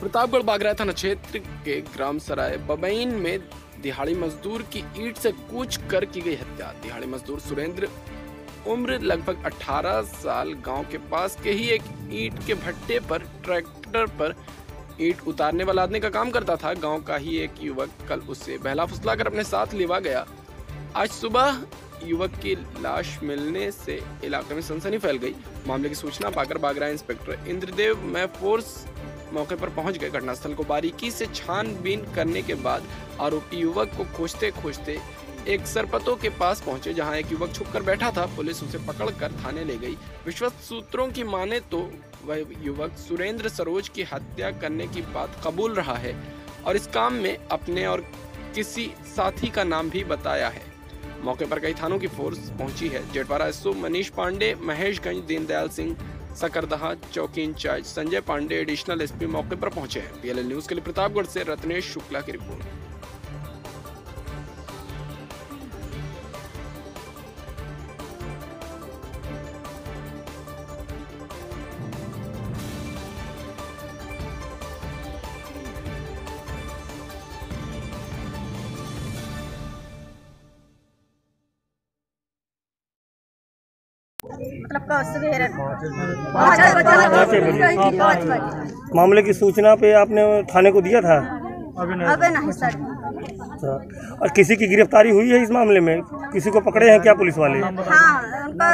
प्रतापगढ़ बागरा थाना क्षेत्र के ग्राम सराय बबैन में दिहाड़ी मजदूर की ईट से कूच कर की गई हत्या। दिहाड़ी मजदूर सुरेंद्र, उम्र लगभग 18 साल, गाँव के पास के ही एक ईंट के भट्टे पर, ट्रैक्टर पर ईंट उतारने वाला आदमी का काम करता था। गाँव का ही एक युवक कल उसे बहला फुसला कर अपने साथ लेवा गया। आज सुबह युवक की लाश मिलने से इलाके में सनसनी फैल गई। मामले की सूचना पाकर बागरा इंस्पेक्टर इंद्रदेव मैं फोर्स मौके पर पहुँच गए घटनास्थल को बारीकी से छानबीन करने के बाद आरोपी युवक को खोजते खोजते एक सरपतों के पास पहुँचे, जहाँ एक युवक छुप कर बैठा था। पुलिस उसे पकड़कर थाने ले गई। विश्वस्त सूत्रों की माने तो वह युवक सुरेंद्र सरोज की हत्या करने की बात कबूल रहा है और इस काम में अपने और किसी साथी का नाम भी बताया है। मौके पर कई थानों की फोर्स पहुँची है। जेठवारा एसओ मनीष पांडे, महेशगंज, दीनदयाल सिंह सकरदहा चौकी incharge Sanjay Pandey additional SP मौके पर पहुँचे हैं। पीएलएल न्यूज़ के लिए प्रतापगढ़ से रत्नेश शुक्ला की रिपोर्ट। मतलब सवेरे मामले की सूचना पे आपने थाने को दिया था? अबे नहीं। सर। अच्छा। और किसी की गिरफ्तारी हुई है इस मामले में? किसी को पकड़े हैं क्या पुलिस वाले? हाँ उनका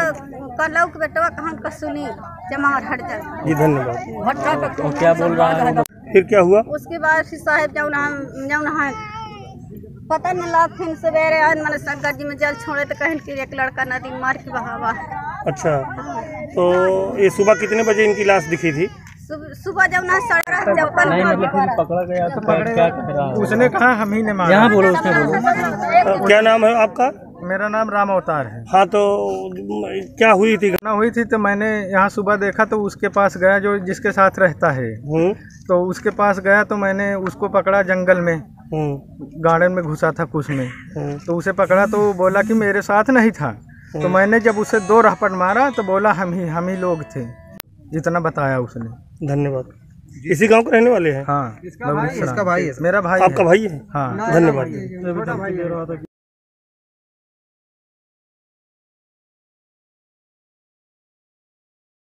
कलौ के बेटवा कहाँ का सुनी जमार हट जाए। जी धन्यवाद। तो क्या बोल रहा है फिर क्या हुआ? उसके बाद फिर साहेब जौन हम जौन पता नहीं लगा फिर सवेरे आज मैंने शंकर जी में जल छोड़े तो कहीं कि एक लड़का नदी मार के बहावा। है अच्छा तो ये सुबह कितने बजे इनकी लाश दिखी थी? सुबह जब ना पकड़ा गया तो क्या है उसने कहा हम ही ने मारा। यहाँ बोलो उसने बोलो। क्या नाम है आपका? मेरा नाम राम अवतार है। हाँ तो क्या हुई थी? घटना हुई थी तो मैंने यहाँ सुबह देखा तो उसके पास गया जो जिसके साथ रहता है। हम्म। तो उसके पास गया तो मैंने उसको पकड़ा जंगल में। हम्म। गार्डन में घुसा था कुछ में। हम्म। तो उसे पकड़ा तो बोला कि मेरे साथ नहीं था। तो मैंने जब उसे दो रहपट मारा तो बोला हम ही हम ही लोग थे। जितना बताया उसने। धन्यवाद। इसी गाँव के रहने वाले हैं? हाँ इसका भाई? इसका भाई है? मेरा भाई आपका है। भाई है? हाँ। धन्यवाद।